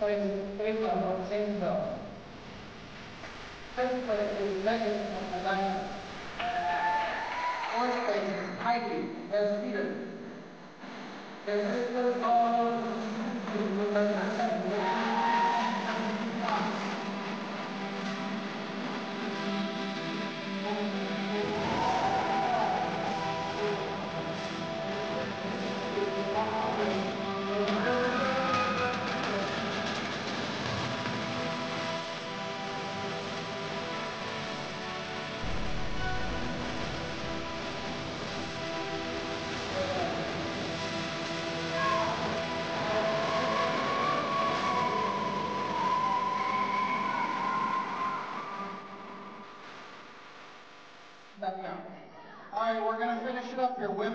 playing baseball on Janesville. First place is Megan from Atlanta. Fourth place is Heidi Des Peters. This all All right, we're going to finish it up here. Women.